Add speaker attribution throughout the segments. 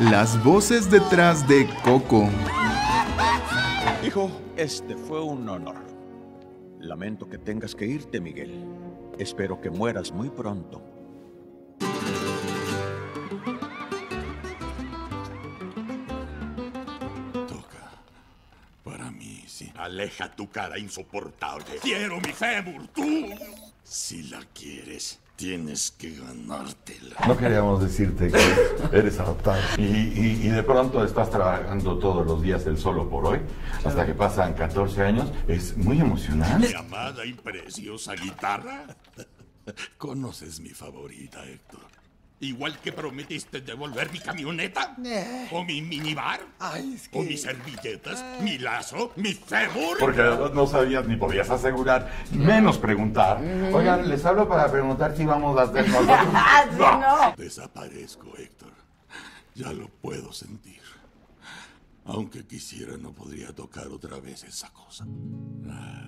Speaker 1: Las voces detrás de Coco.
Speaker 2: Hijo, este fue un honor. Lamento que tengas que irte, Miguel. Espero que mueras muy pronto.
Speaker 3: Toca. Para mí, sí. Aleja tu cara insoportable. Quiero mi fémur, tú. Si la quieres, tienes que ganártela.
Speaker 4: No queríamos decirte que eres adoptado. Y, y- y de pronto estás trabajando todos los días el solo por hoy, hasta que pasan 14 años. Es muy emocionante.
Speaker 3: Mi amada y preciosa guitarra. Conoces mi favorita, Héctor. Igual que prometiste devolver mi camioneta, o mi minibar, o mis servilletas, mi lazo, mi fémur.
Speaker 4: Porque no sabías ni podías asegurar, menos preguntar. Oigan, les hablo para preguntar si vamos a hacer nosotros.
Speaker 3: Desaparezco, Héctor. Ya lo puedo sentir. Aunque quisiera, no podría tocar otra vez esa cosa. Ah.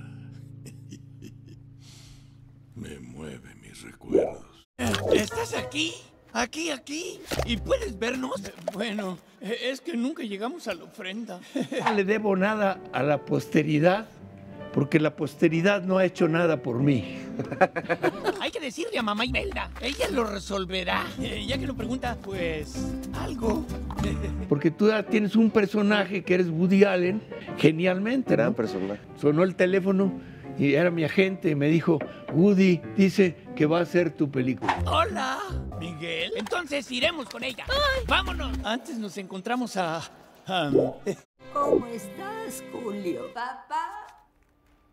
Speaker 3: Me mueve mis recuerdos.
Speaker 5: ¿Estás aquí? ¿Aquí, aquí? ¿Y puedes vernos? Bueno, eh, es que nunca llegamos a la ofrenda.
Speaker 6: No le debo nada a la posteridad, porque la posteridad no ha hecho nada por mí.
Speaker 5: Hay que decirle a mamá Imelda. Ella lo resolverá. Eh, ya que lo pregunta, pues algo.
Speaker 6: Porque tú ya tienes un personaje que eres Woody Allen, genialmente. Gran
Speaker 7: personaje.
Speaker 6: Sonó el teléfono y era mi agente y me dijo, Woody dice que va a hacer tu película.
Speaker 5: Hola, Miguel. Entonces iremos con ella. Vámonos. Antes nos encontramos a... a-
Speaker 8: ¿Cómo estás, Julio? Papá,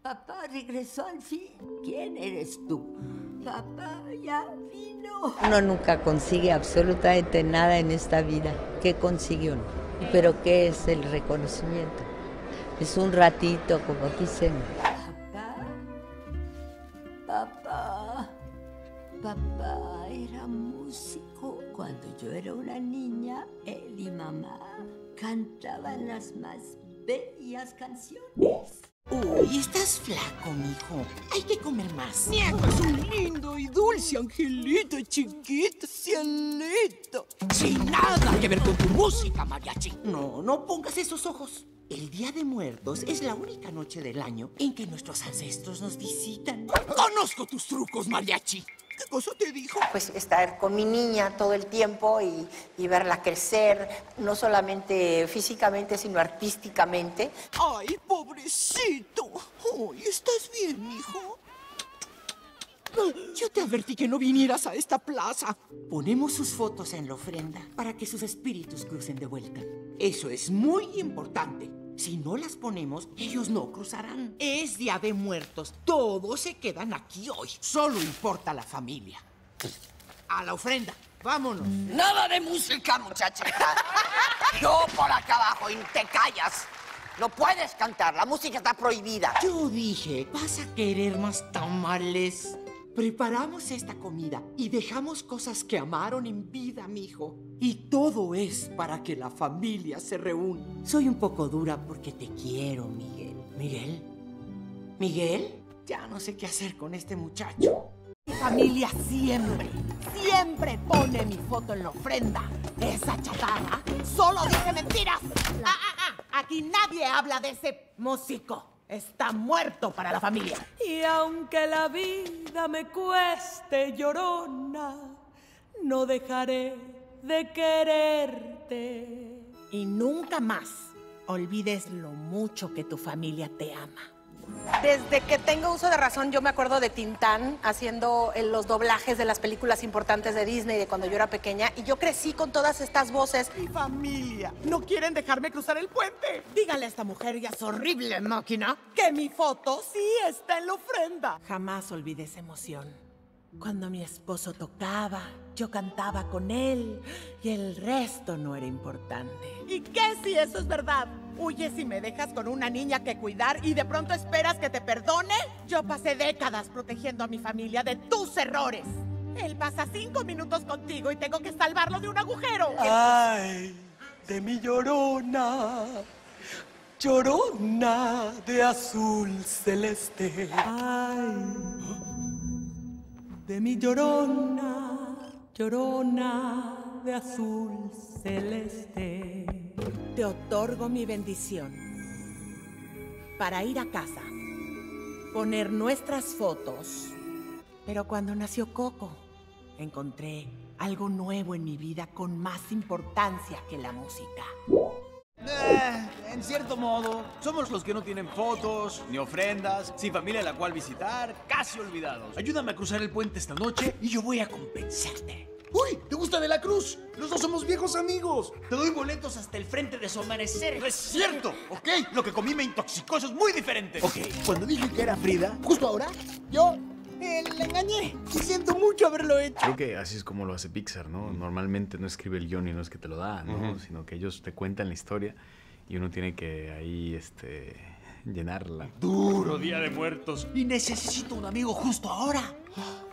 Speaker 8: papá regresó al fin. ¿Quién eres tú? Papá ya vino.
Speaker 9: Uno nunca consigue absolutamente nada en esta vida. ¿Qué consigue uno? Pero ¿qué es el reconocimiento? Es un ratito, como dicen.
Speaker 8: Una niña, él y mamá cantaban las más bellas canciones.
Speaker 10: Uy, estás flaco, mijo. Hay que comer más. Nieto es un lindo y dulce angelito chiquito, cielito. Sin nada que ver con tu música, mariachi. No, no pongas esos ojos. El Día de Muertos es la única noche del año en que nuestros ancestros nos visitan. Conozco tus trucos, mariachi. ¿Qué cosa te dijo?
Speaker 11: Pues estar con mi niña todo el tiempo y, y verla crecer, no solamente físicamente, sino artísticamente.
Speaker 10: Ay, pobrecito. Ay, ¿estás bien, mijo? Yo te advertí que no vinieras a esta plaza. Ponemos sus fotos en la ofrenda para que sus espíritus crucen de vuelta. Eso es muy importante. Si no las ponemos, ellos no cruzarán. Es Día de Muertos. Todos se quedan aquí hoy. Solo importa la familia. A la ofrenda. Vámonos.
Speaker 12: Nada de música, muchachita. Yo por acá abajo y te callas. No puedes cantar, la música está prohibida.
Speaker 10: Yo dije, ¿vas a querer más tamales? Preparamos esta comida y dejamos cosas que amaron en vida, mijo. Y todo es para que la familia se reúna. Soy un poco dura porque te quiero, Miguel. ¿Miguel? ¿Miguel? Ya no sé qué hacer con este muchacho. Mi familia siempre, siempre pone mi foto en la ofrenda. Esa chatarra solo dice mentiras. Ah, ah, ah. Aquí nadie habla de ese músico. Está muerto para la familia.
Speaker 13: Y aunque la vida me cueste llorona, no dejaré de quererte.
Speaker 10: Y nunca más olvides lo mucho que tu familia te ama.
Speaker 14: Desde que tengo uso de razón, yo me acuerdo de Tintán haciendo eh, los doblajes de las películas importantes de Disney de cuando yo era pequeña y yo crecí con todas estas voces.
Speaker 10: Mi familia, no quieren dejarme cruzar el puente. Dígale a esta mujer y a horrible máquina que mi foto sí está en la ofrenda. Jamás olvidé esa emoción. Cuando mi esposo tocaba, yo cantaba con él y el resto no era importante. ¿Y qué si eso es verdad? Huyes y me dejas con una niña que cuidar y de pronto esperas que te perdone. Yo pasé décadas protegiendo a mi familia de tus errores. Él pasa cinco minutos contigo y tengo que salvarlo de un agujero.
Speaker 13: Ay, de mi llorona, llorona de azul celeste. Ay, de mi llorona, llorona de azul celeste.
Speaker 14: Te otorgo mi bendición para ir a casa, poner nuestras fotos. Pero cuando nació Coco, encontré algo nuevo en mi vida con más importancia que la música.
Speaker 7: Eh, en cierto modo, somos los que no tienen fotos, ni ofrendas, sin familia a la cual visitar, casi olvidados. Ayúdame a cruzar el puente esta noche y yo voy a compensarte.
Speaker 15: ¡Uy! ¿Te gusta de la Cruz? Los dos somos viejos amigos.
Speaker 7: Te doy boletos hasta el frente de su amanecer. ¡No es cierto! ¿Ok? Lo que comí me intoxicó, eso es muy diferente.
Speaker 15: Ok, cuando dije que era Frida, justo ahora, yo eh, la engañé. Y siento mucho haberlo hecho.
Speaker 16: Creo que así es como lo hace Pixar, ¿no? Normalmente no escribe el guion y no es que te lo da, ¿no? Sino que ellos te cuentan la historia y uno tiene que ahí, este, llenarla.
Speaker 7: Duro Día de Muertos. Y necesito un amigo justo ahora.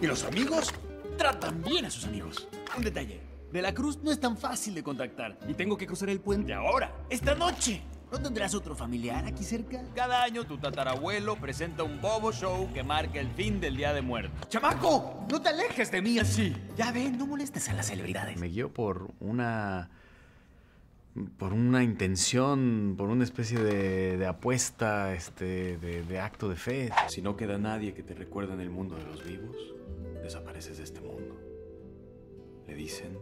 Speaker 7: Y los amigos tratan bien a sus amigos. Un detalle. De la Cruz no es tan fácil de contactar. Y tengo que cruzar el puente ahora, esta noche. ¿No tendrás otro familiar aquí cerca? Cada año tu tatarabuelo presenta un bobo show que marca el fin del Día de Muertos. ¡Chamaco! ¡No te alejes de mí así! Ya ven, no molestes a las celebridades.
Speaker 16: Me guío por una. por una intención, por una especie de, de apuesta, este, de, de acto de fe. Si no queda nadie que te recuerde en el mundo de los vivos, desapareces de este mundo. Le dicen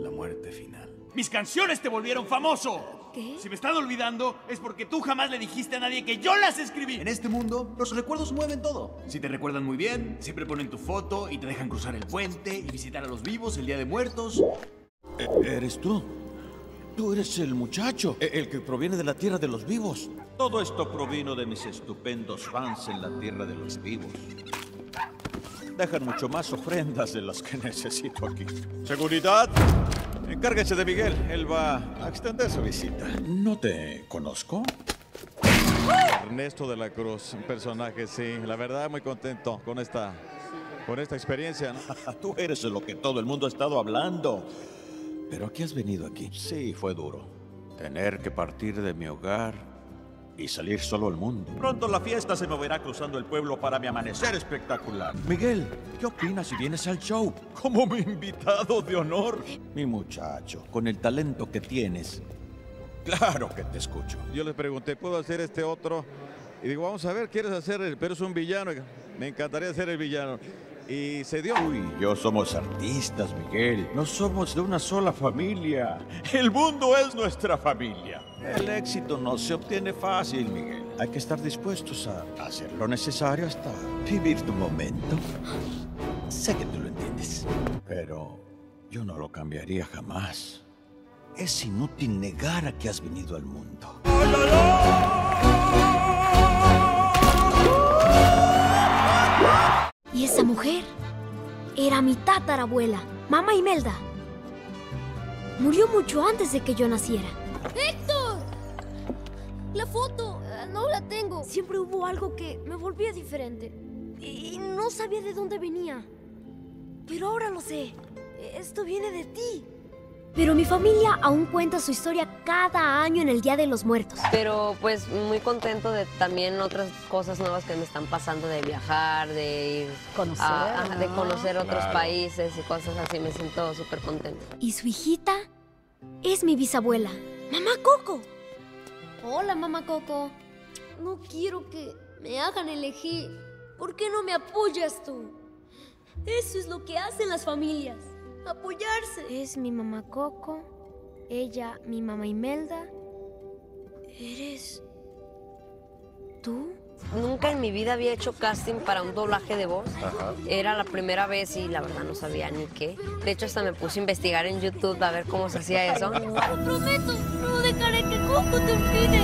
Speaker 16: la muerte final.
Speaker 7: ¡Mis canciones te volvieron famoso!
Speaker 17: ¿Qué?
Speaker 7: Si me estás olvidando, es porque tú jamás le dijiste a nadie que yo las escribí. En este mundo, los recuerdos mueven todo. Si te recuerdan muy bien, siempre ponen tu foto y te dejan cruzar el puente y visitar a los vivos el Día de Muertos.
Speaker 2: E- ¿Eres tú? Tú eres el muchacho, e- el que proviene de la tierra de los vivos. Todo esto provino de mis estupendos fans en la tierra de los vivos. Dejan mucho más ofrendas de las que necesito aquí. Seguridad, encárguense de Miguel. Él va a extender su visita. ¿No te conozco?
Speaker 18: Ernesto de la Cruz, un personaje, sí. La verdad, muy contento con esta, con esta experiencia. ¿no?
Speaker 2: Tú eres de lo que todo el mundo ha estado hablando. ¿Pero a qué has venido aquí? Sí, fue duro. Tener que partir de mi hogar y salir solo al mundo. Pronto la fiesta se moverá cruzando el pueblo para mi amanecer espectacular. Miguel, ¿qué opinas si vienes al show? Como mi invitado de honor. Mi muchacho, con el talento que tienes. Claro que te escucho.
Speaker 18: Yo les pregunté, ¿puedo hacer este otro? Y digo, vamos a ver, ¿quieres hacer el, pero es un villano? Me encantaría ser el villano. Y se dio.
Speaker 2: Uy, yo somos artistas, Miguel. No somos de una sola familia. El mundo es nuestra familia. El éxito no se obtiene fácil, Miguel. Hay que estar dispuestos a hacer lo necesario hasta vivir tu momento. Sé que tú lo entiendes. Pero yo no lo cambiaría jamás. Es inútil negar a que has venido al mundo.
Speaker 17: ¿Y Era mi tatarabuela, Mamá Imelda. Murió mucho antes de que yo naciera. ¡Héctor! La foto, eh, no la tengo. Siempre hubo algo que me volvía diferente. Y no sabía de dónde venía. Pero ahora lo sé. Esto viene de ti. Pero mi familia aún cuenta su historia cada año en el Día de los Muertos.
Speaker 9: Pero pues muy contento de también otras cosas nuevas que me están pasando, de viajar, de ir
Speaker 17: Conocer,
Speaker 9: a- ajá, de
Speaker 17: ¿no?
Speaker 9: conocer otros
Speaker 17: Claro.
Speaker 9: países y cosas así. Me siento súper contenta.
Speaker 17: Y su hijita es mi bisabuela, Mamá Coco. Hola, Mamá Coco. No quiero que me hagan elegir. ¿Por qué no me apoyas tú? Eso es lo que hacen las familias. Apoyarse. Es mi mamá Coco. Ella, mi mamá Imelda. ¿Eres tú?
Speaker 9: Nunca en mi vida había hecho casting para un doblaje de voz. Era la primera vez y la verdad no sabía ni qué. De hecho, hasta me puse a investigar en YouTube a ver cómo se hacía eso.
Speaker 17: Prometo, no dejaré que Coco te olvide.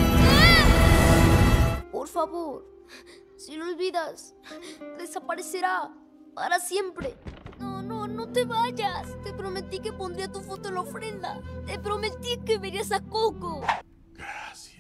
Speaker 17: Por favor, si lo olvidas, desaparecerá para siempre. No, no, no te vayas. Te prometí que pondría tu foto en la ofrenda. Te prometí que verías a Coco. Gracias.